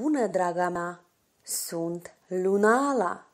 Bună, draga mea! Sunt Lunala!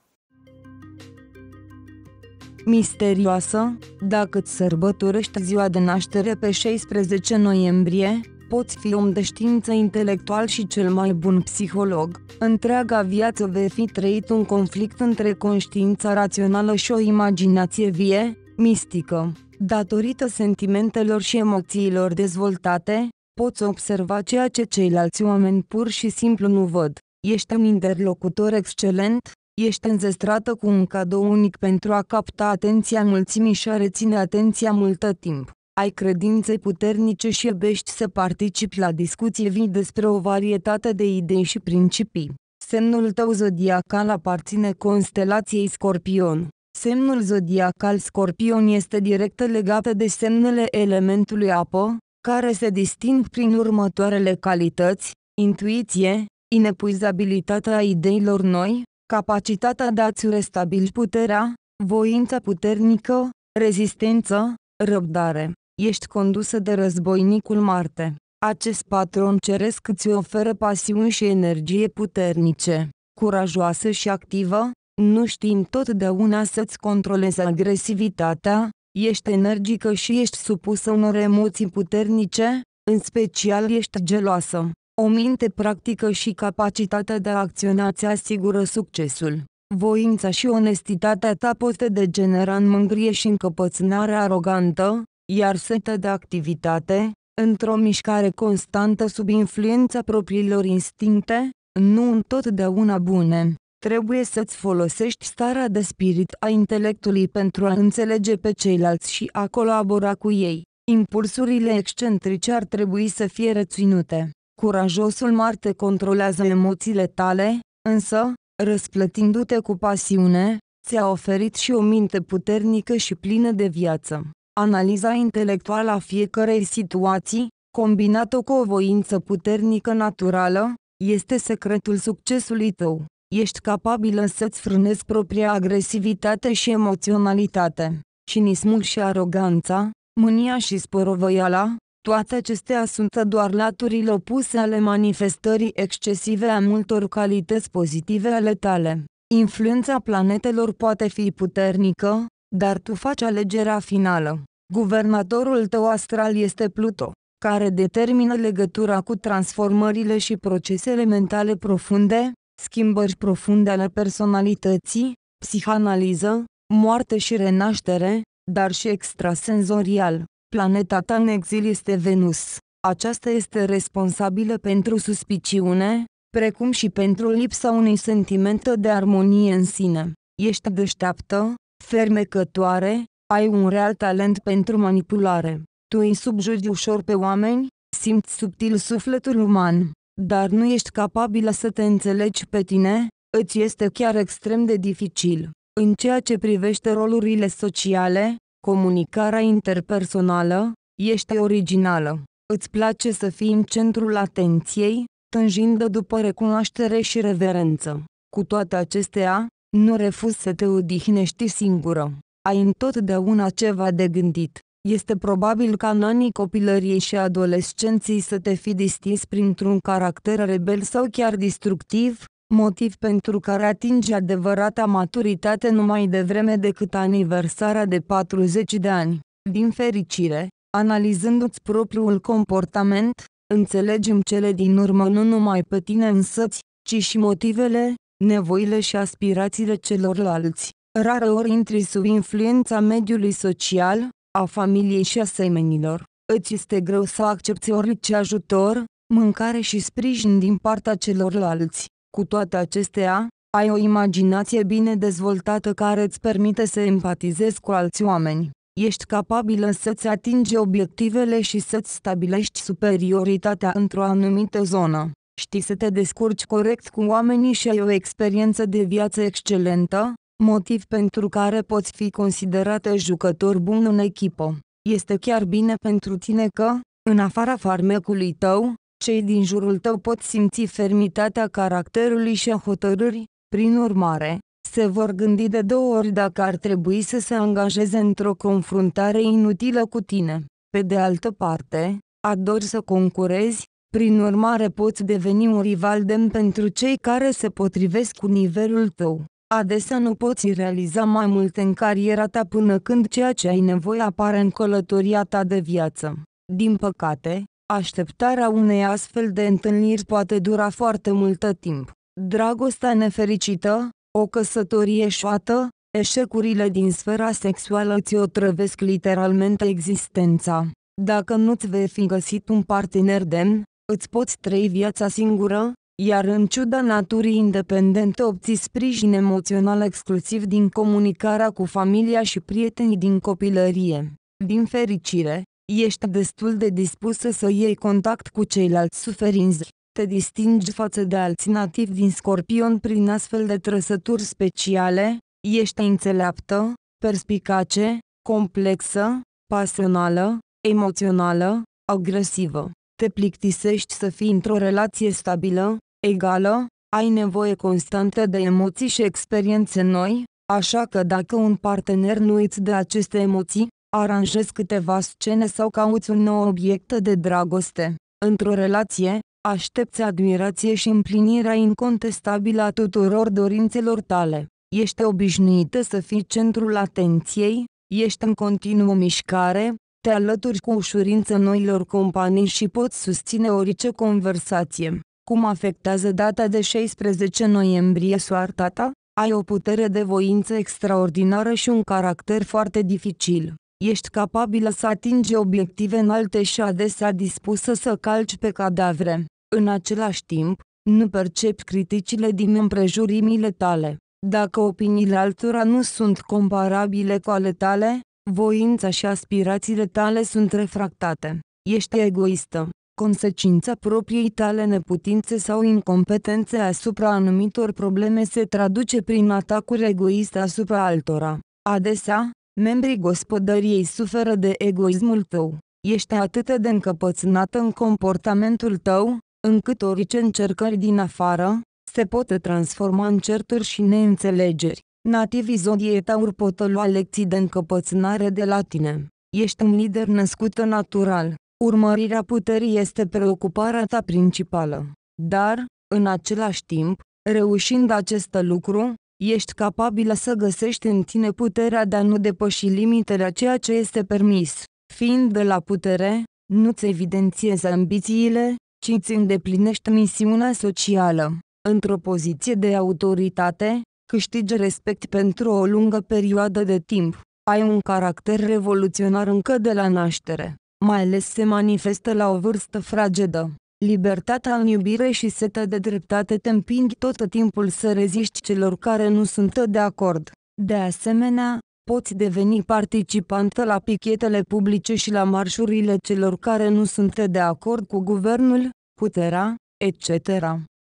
Misterioasă, dacă îți sărbătorești ziua de naștere pe 16 noiembrie, poți fi om de știință intelectual și cel mai bun psiholog. Întreaga viață vei fi trăit un conflict între conștiința rațională și o imaginație vie, mistică. Datorită sentimentelor și emoțiilor dezvoltate, poți observa ceea ce ceilalți oameni pur și simplu nu văd. Ești un interlocutor excelent, ești înzestrată cu un cadou unic pentru a capta atenția mulțimii și a reține atenția multă timp. Ai credințe puternice și iubești să participi la discuții vii despre o varietate de idei și principii. Semnul tău zodiacal aparține constelației Scorpion. Semnul zodiacal Scorpion este direct legat de semnele elementului apă, care se disting prin următoarele calități, intuiție, inepuizabilitatea ideilor noi, capacitatea de a-ți restabili puterea, voința puternică, rezistență, răbdare. Ești condusă de războinicul Marte. Acest patron ceresc îți oferă pasiuni și energie puternice, curajoasă și activă, nu știi întotdeauna să-ți controlezi agresivitatea, ești energică și ești supusă unor emoții puternice, în special ești geloasă. O minte practică și capacitatea de a acționa ți asigură succesul. Voința și onestitatea ta pot degenera în mângrie și încăpățânare arogantă, iar setea de activitate, într-o mișcare constantă sub influența propriilor instincte, nu întotdeauna bune. Trebuie să-ți folosești starea de spirit a intelectului pentru a înțelege pe ceilalți și a colabora cu ei. Impulsurile excentrice ar trebui să fie reținute. Curajosul Marte controlează emoțiile tale, însă, răsplătindu-te cu pasiune, ți-a oferit și o minte puternică și plină de viață. Analiza intelectuală a fiecarei situații, combinată cu o voință puternică naturală, este secretul succesului tău. Ești capabilă să-ți frânezi propria agresivitate și emoționalitate. Cinismul și aroganța, mânia și spărovăiala, toate acestea sunt doar laturile opuse ale manifestării excesive a multor calități pozitive ale tale. Influența planetelor poate fi puternică, dar tu faci alegerea finală. Guvernatorul tău astral este Pluto, care determină legătura cu transformările și procesele mentale profunde, schimbări profunde ale personalității, psihanaliză, moarte și renaștere, dar și extrasenzorial. Planeta ta în exil este Venus. Aceasta este responsabilă pentru suspiciune, precum și pentru lipsa unui sentiment de armonie în sine. Ești deșteaptă, fermecătoare, ai un real talent pentru manipulare. Tu îi subjugi ușor pe oameni, simți subtil sufletul uman, dar nu ești capabilă să te înțelegi pe tine, îți este chiar extrem de dificil. În ceea ce privește rolurile sociale, comunicarea interpersonală, ești originală. Îți place să fii în centrul atenției, tânjind după recunoaștere și reverență. Cu toate acestea, nu refuzi să te odihnești singură. Ai întotdeauna ceva de gândit. Este probabil ca în anii copilăriei și adolescenții să te fi distins printr-un caracter rebel sau chiar destructiv, motiv pentru care atingi adevărata maturitate numai devreme decât aniversarea de 40 de ani. Din fericire, analizându-ți propriul comportament, înțelegem cele din urmă nu numai pe tine însăți, ci și motivele, nevoile și aspirațiile celorlalți. Rareori intri sub influența mediului social, a familiei și a semenilor. Îți este greu să accepti orice ajutor, mâncare și sprijin din partea celorlalți. Cu toate acestea, ai o imaginație bine dezvoltată care îți permite să empatizezi cu alți oameni. Ești capabilă să-ți atingi obiectivele și să-ți stabilești superioritatea într-o anumită zonă. Știi să te descurci corect cu oamenii și ai o experiență de viață excelentă, motiv pentru care poți fi considerată jucător bun în echipă. Este chiar bine pentru tine că, în afara farmecului tău, cei din jurul tău pot simți fermitatea caracterului și a hotărârii, prin urmare, se vor gândi de două ori dacă ar trebui să se angajeze într-o confruntare inutilă cu tine. Pe de altă parte, adori să concurezi, Prin urmare poți deveni un rival demn pentru cei care se potrivesc cu nivelul tău. Adesea nu poți realiza mai multe în cariera ta până când ceea ce ai nevoie apare în călătoria ta de viață. Din păcate, așteptarea unei astfel de întâlniri poate dura foarte mult timp. Dragostea nefericită, o căsătorie șoată, eșecurile din sfera sexuală ți o trăvesc literalmente existența. Dacă nu-ți vei fi găsit un partener demn, îți poți trăi viața singură, iar în ciuda naturii independente obții sprijin emoțional exclusiv din comunicarea cu familia și prietenii din copilărie. Din fericire, ești destul de dispusă să iei contact cu ceilalți suferinți. Te distingi față de alții nativi din Scorpion prin astfel de trăsături speciale, ești înțeleaptă, perspicace, complexă, pasională, emoțională, agresivă. Te plictisești să fii într-o relație stabilă, egală, ai nevoie constantă de emoții și experiențe noi, așa că dacă un partener nu îți dă aceste emoții, aranjezi câteva scene sau cauți un nou obiect de dragoste. Într-o relație, aștepți admirație și împlinirea incontestabilă a tuturor dorințelor tale. Ești obișnuită să fii centrul atenției, ești în continuă mișcare, te alături cu ușurință noilor companii și poți susține orice conversație. Cum afectează data de 16 noiembrie soarta ta? Ai o putere de voință extraordinară și un caracter foarte dificil. Ești capabilă să atingi obiective înalte și adesea dispusă să calci pe cadavre. În același timp, nu percepi criticile din împrejurimile tale. Dacă opiniile altora nu sunt comparabile cu ale tale, voința și aspirațiile tale sunt refractate. Ești egoistă. Consecința propriei tale neputințe sau incompetențe asupra anumitor probleme se traduce prin atacuri egoiste asupra altora. Adesea, membrii gospodăriei suferă de egoismul tău. Ești atât de încăpățânată în comportamentul tău, încât orice încercări din afară, se pot transforma în certuri și neînțelegeri. Nativii zodiei taur pot lua lecții de încăpățânare de la tine. Ești un lider născut natural. Urmărirea puterii este preocuparea ta principală. Dar, în același timp, reușind acest lucru, ești capabilă să găsești în tine puterea de a nu depăși limitele a ceea ce este permis. Fiind de la putere, nu-ți evidențiezi ambițiile, ci îți îndeplinești misiunea socială. Într-o poziție de autoritate, câștigi respect pentru o lungă perioadă de timp. Ai un caracter revoluționar încă de la naștere. Mai ales se manifestă la o vârstă fragedă. Libertatea în iubire și setea de dreptate te împing tot timpul să reziști celor care nu sunt de acord. De asemenea, poți deveni participantă la pichetele publice și la marșurile celor care nu sunt de acord cu guvernul, puterea, etc.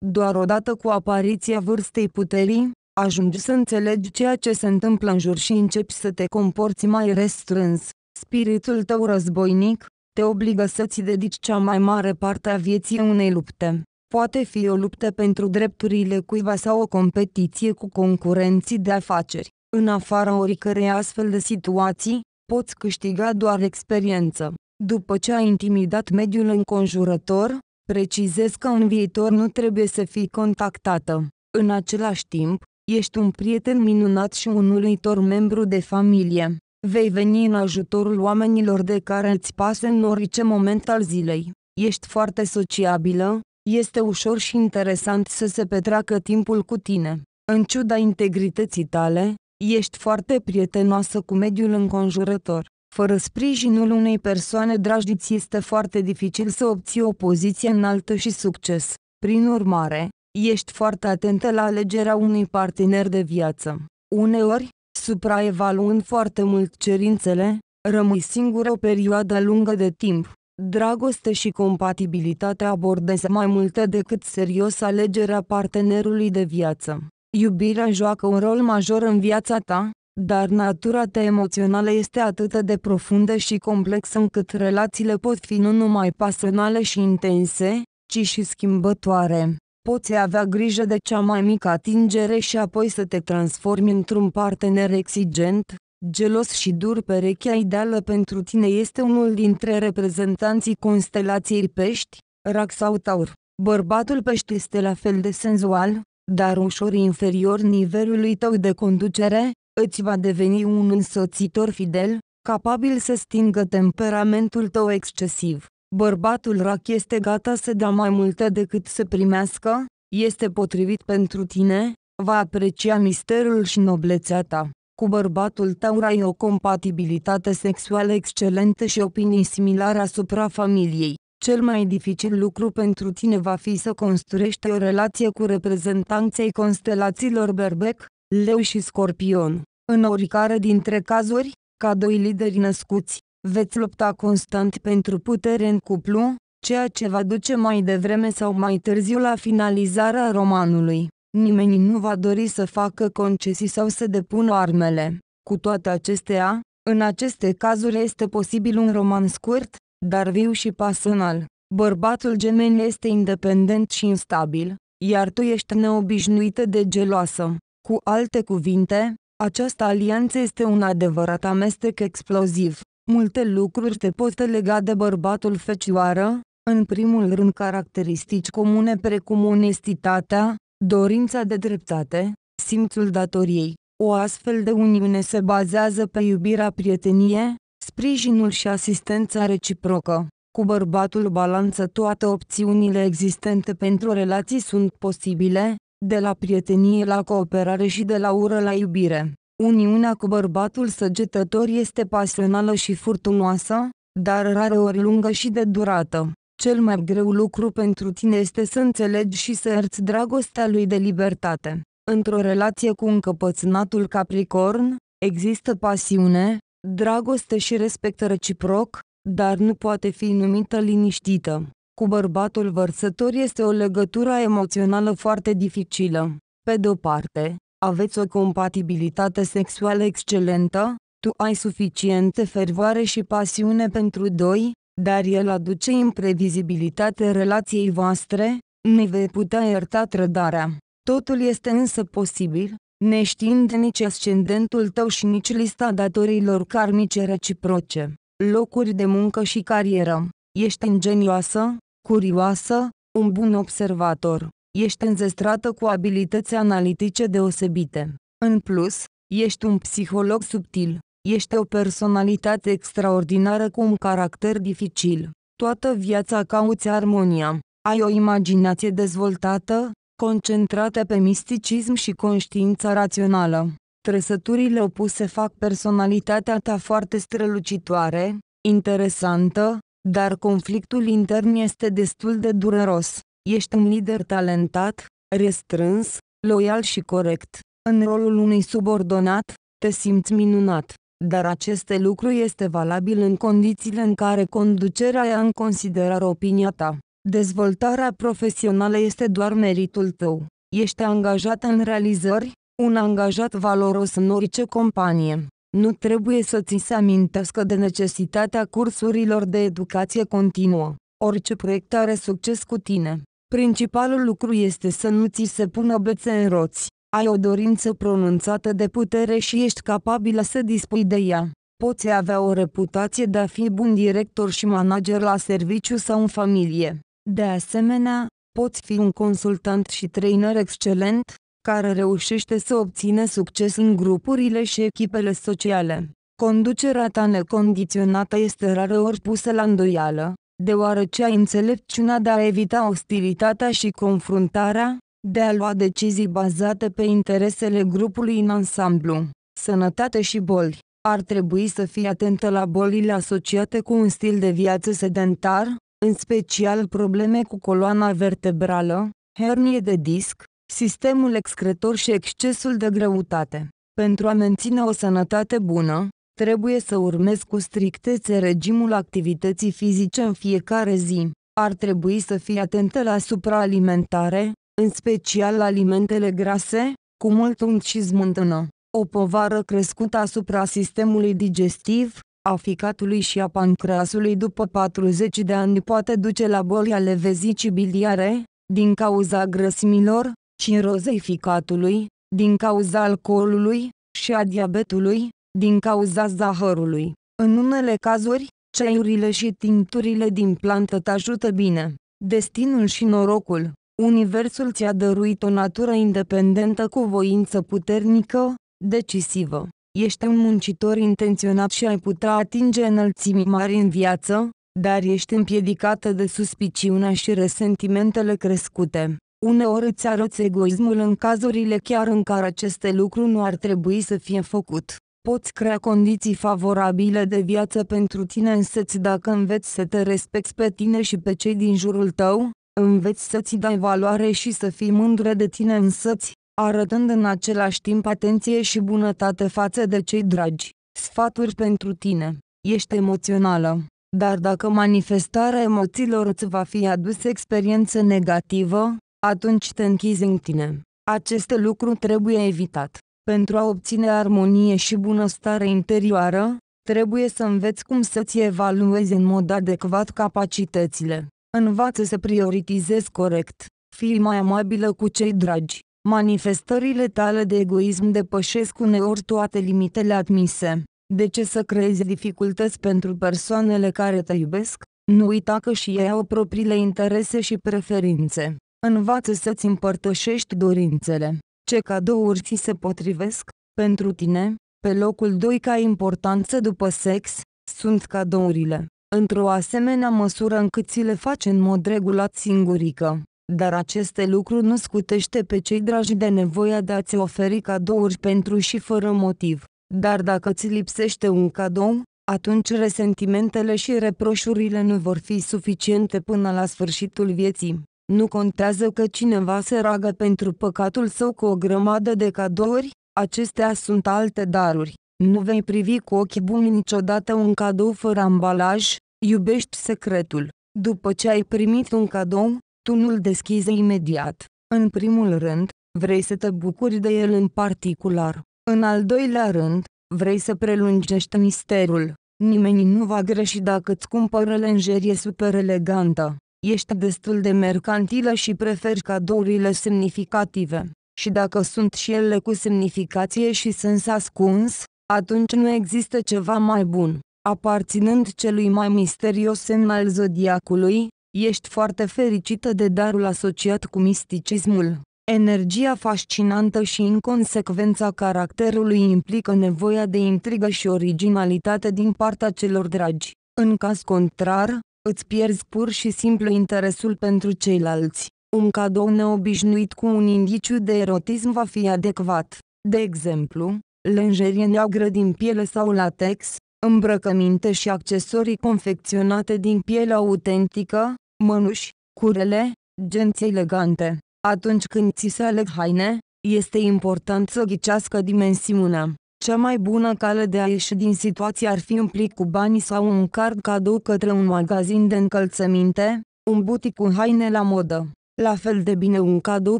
Doar odată cu apariția vârstei puterii, ajungi să înțelegi ceea ce se întâmplă în jur și începi să te comporți mai restrâns. Spiritul tău războinic te obligă să-ți dedici cea mai mare parte a vieții unei lupte. Poate fi o luptă pentru drepturile cuiva sau o competiție cu concurenții de afaceri. În afara oricărei astfel de situații, poți câștiga doar experiență. După ce ai intimidat mediul înconjurător, precizez că în viitor nu trebuie să fii contactată. În același timp, ești un prieten minunat și un uluitor membru de familie. Vei veni în ajutorul oamenilor de care îți pasă în orice moment al zilei. Ești foarte sociabilă, este ușor și interesant să se petreacă timpul cu tine. În ciuda integrității tale, ești foarte prietenoasă cu mediul înconjurător. Fără sprijinul unei persoane dragi este foarte dificil să obții o poziție înaltă și succes. Prin urmare, ești foarte atentă la alegerea unui partener de viață. Uneori, supraevaluând foarte mult cerințele, rămâi singur o perioadă lungă de timp. Dragoste și compatibilitate abordează mai multe decât serios alegerea partenerului de viață. Iubirea joacă un rol major în viața ta, dar natura ta emoțională este atât de profundă și complexă încât relațiile pot fi nu numai pasionale și intense, ci și schimbătoare. Poți avea grijă de cea mai mică atingere și apoi să te transformi într-un partener exigent, gelos și dur perechea ideală pentru tine este unul dintre reprezentanții constelației pești, Rac sau taur. Bărbatul pește este la fel de senzual, dar ușor inferior nivelului tău de conducere, îți va deveni un însoțitor fidel, capabil să stingă temperamentul tău excesiv. Bărbatul rac este gata să dea mai multe decât să primească, este potrivit pentru tine, va aprecia misterul și noblețea ta. Cu bărbatul tău ai o compatibilitate sexuală excelentă și opinii similare asupra familiei. Cel mai dificil lucru pentru tine va fi să construiești o relație cu reprezentanții constelațiilor Berbec, Leu și Scorpion. În oricare dintre cazuri, ca doi lideri născuți, veți lupta constant pentru putere în cuplu, ceea ce va duce mai devreme sau mai târziu la finalizarea romanului. Nimeni nu va dori să facă concesii sau să depună armele. Cu toate acestea, în aceste cazuri este posibil un roman scurt, dar viu și pasional. Bărbatul gemeni este independent și instabil, iar tu ești neobișnuită de geloasă. Cu alte cuvinte, această alianță este un adevărat amestec exploziv. Multe lucruri te pot lega de bărbatul fecioară, în primul rând caracteristici comune precum onestitatea, dorința de dreptate, simțul datoriei. O astfel de uniune se bazează pe iubirea prietenie, sprijinul și asistența reciprocă. Cu bărbatul balanță toate opțiunile existente pentru relații sunt posibile, de la prietenie la cooperare și de la ură la iubire. Uniunea cu bărbatul săgetător este pasională și furtunoasă, dar rare ori lungă și de durată. Cel mai greu lucru pentru tine este să înțelegi și să ierți dragostea lui de libertate. Într-o relație cu încăpățânatul Capricorn, există pasiune, dragoste și respect reciproc, dar nu poate fi numită liniștită. Cu bărbatul vărsător este o legătură emoțională foarte dificilă. Pe de o parte, aveți o compatibilitate sexuală excelentă, tu ai suficiente fervoare și pasiune pentru doi, dar el aduce imprevizibilitate relației voastre, nu vei putea ierta trădarea. Totul este însă posibil, neștiind nici ascendentul tău și nici lista datoriilor karmice reciproce, locuri de muncă și carieră. Ești ingenioasă, curioasă, un bun observator. Ești înzestrată cu abilități analitice deosebite. În plus, ești un psiholog subtil. Ești o personalitate extraordinară cu un caracter dificil. Toată viața cauți armonia. Ai o imaginație dezvoltată, concentrată pe misticism și conștiința rațională. Trăsăturile opuse fac personalitatea ta foarte strălucitoare, interesantă, dar conflictul intern este destul de dureros. Ești un lider talentat, restrâns, loial și corect. În rolul unui subordonat, te simți minunat. Dar aceste lucru este valabil în condițiile în care conducerea ia în considerare opinia ta. Dezvoltarea profesională este doar meritul tău. Ești angajat în realizări, un angajat valoros în orice companie. Nu trebuie să ți se amintească de necesitatea cursurilor de educație continuă. Orice proiect are succes cu tine. Principalul lucru este să nu ți se pună bețe în roți. Ai o dorință pronunțată de putere și ești capabilă să dispui de ea. Poți avea o reputație de a fi bun director și manager la serviciu sau în familie. De asemenea, poți fi un consultant și trainer excelent, care reușește să obține succes în grupurile și echipele sociale. Conducerea ta necondiționată este rareori pusă la îndoială, deoarece ai înțelepciunea de a evita ostilitatea și confruntarea, de a lua decizii bazate pe interesele grupului în ansamblu. Sănătate și boli. Ar trebui să fii atentă la bolile asociate cu un stil de viață sedentar, în special probleme cu coloana vertebrală, hernie de disc, sistemul excretor și excesul de greutate. Pentru a menține o sănătate bună, trebuie să urmezi cu strictețe regimul activității fizice în fiecare zi. Ar trebui să fii atentă la supraalimentare, în special alimentele grase, cu mult unt și smântână. O povară crescută asupra sistemului digestiv, a ficatului și a pancreasului după 40 de ani poate duce la boli ale vezicii biliare, din cauza grăsimilor, cirozei ficatului, din cauza alcoolului, și a diabetului, din cauza zahărului. În unele cazuri, ceaiurile și tincturile din plantă te ajută bine. destinul și norocul. Universul ți-a dăruit o natură independentă cu voință puternică, decisivă. Ești un muncitor intenționat și ai putea atinge înălțimi mari în viață, dar ești împiedicată de suspiciunea și resentimentele crescute. Uneori îți arăți egoismul în cazurile chiar în care aceste lucruri nu ar trebui să fie făcut. Poți crea condiții favorabile de viață pentru tine însăți dacă înveți să te respecti pe tine și pe cei din jurul tău, înveți să-ți dai valoare și să fii mândră de tine însăți, arătând în același timp atenție și bunătate față de cei dragi. Sfaturi pentru tine. Ești emoțională. Dar dacă manifestarea emoțiilor îți va fi adus experiență negativă, atunci te închizi în tine. Acest lucru trebuie evitat. Pentru a obține armonie și bunăstare interioară, trebuie să înveți cum să-ți evaluezi în mod adecvat capacitățile. Învață să prioritizezi corect. Fii mai amabilă cu cei dragi. Manifestările tale de egoism depășesc uneori toate limitele admise. De ce să creezi dificultăți pentru persoanele care te iubesc? Nu uita că și ei au propriile interese și preferințe. Învață să-ți împărtășești dorințele. Ce cadouri ți se potrivesc? Pentru tine, pe locul 2 ca importanță după sex, sunt cadourile. Într-o asemenea măsură încât ți le faci în mod regulat singurică. Dar aceste lucruri nu scutește pe cei dragi de nevoia de a-ți oferi cadouri pentru și fără motiv. Dar dacă ți lipsește un cadou, atunci resentimentele și reproșurile nu vor fi suficiente până la sfârșitul vieții. Nu contează că cineva se roagă pentru păcatul său cu o grămadă de cadouri, acestea sunt alte daruri. Nu vei privi cu ochi buni niciodată un cadou fără ambalaj, iubești secretul. După ce ai primit un cadou, tu nu-l deschizi imediat. În primul rând, vrei să te bucuri de el în particular. În al doilea rând, vrei să prelungești misterul. Nimeni nu va greși dacă îți cumpără lenjerie super elegantă. Ești destul de mercantilă și preferi cadourile semnificative. Și dacă sunt și ele cu semnificație și sens ascuns, atunci nu există ceva mai bun. Aparținând celui mai misterios semn al zodiacului, ești foarte fericită de darul asociat cu misticismul. Energia fascinantă și inconsecvența caracterului implică nevoia de intrigă și originalitate din partea celor dragi. În caz contrar, îți pierzi pur și simplu interesul pentru ceilalți. Un cadou neobișnuit cu un indiciu de erotism va fi adecvat. De exemplu, lenjerie neagră din piele sau latex, îmbrăcăminte și accesorii confecționate din piele autentică, mănuși, curele, genți elegante. Atunci când ți se aleg haine, este important să ghicească dimensiunea. Cea mai bună cale de a ieși din situație ar fi un plic cu bani sau un card cadou către un magazin de încălțăminte, un butic cu haine la modă. La fel de bine un cadou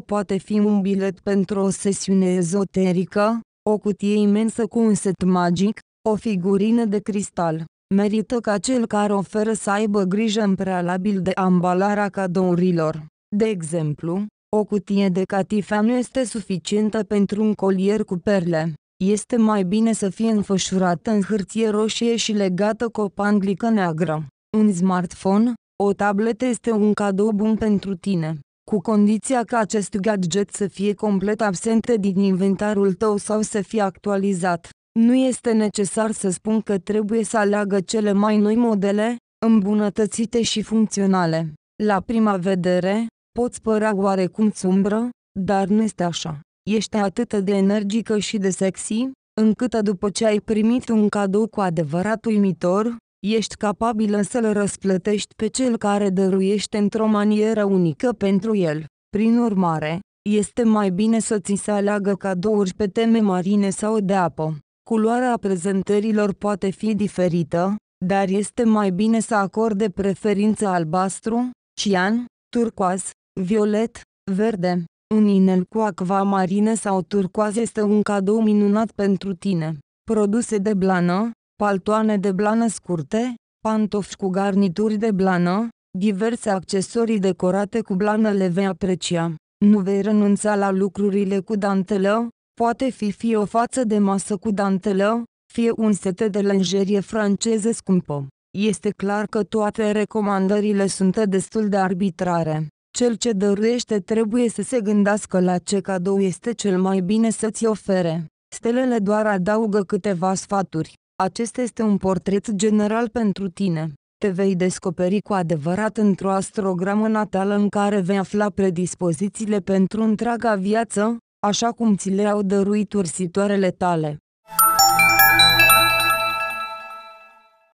poate fi un bilet pentru o sesiune ezoterică, o cutie imensă cu un set magic, o figurină de cristal. Merită ca cel care oferă să aibă grijă în prealabil de ambalarea cadourilor. De exemplu, o cutie de catifea nu este suficientă pentru un colier cu perle. Este mai bine să fie înfășurată în hârtie roșie și legată cu o panglică neagră. Un smartphone, o tabletă este un cadou bun pentru tine, cu condiția ca acest gadget să fie complet absent din inventarul tău sau să fie actualizat. Nu este necesar să spun că trebuie să aleagă cele mai noi modele, îmbunătățite și funcționale. La prima vedere, poți părea oarecum sumbră, dar nu este așa. Ești atât de energică și de sexy, încât după ce ai primit un cadou cu adevărat uimitor, ești capabilă să-l răsplătești pe cel care dăruiește într-o manieră unică pentru el. Prin urmare, este mai bine să ți se aleagă cadouri pe teme marine sau de apă. Culoarea prezentărilor poate fi diferită, dar este mai bine să acorde preferință albastru, cian, turcoaz, violet, verde. Un inel cu acvamarine sau turcoaz este un cadou minunat pentru tine. Produse de blană, paltoane de blană scurte, pantofi cu garnituri de blană, diverse accesorii decorate cu blană le vei aprecia. Nu vei renunța la lucrurile cu dantelă, poate fi fie o față de masă cu dantelă, fie un set de lenjerie franceză scumpă. Este clar că toate recomandările sunt destul de arbitrare. Cel ce dăruiește trebuie să se gândească la ce cadou este cel mai bine să-ți ofere. Stelele doar adaugă câteva sfaturi. Acesta este un portret general pentru tine. Te vei descoperi cu adevărat într-o astrogramă natală în care vei afla predispozițiile pentru întreaga viață, așa cum ți le-au dăruit ursitoarele tale.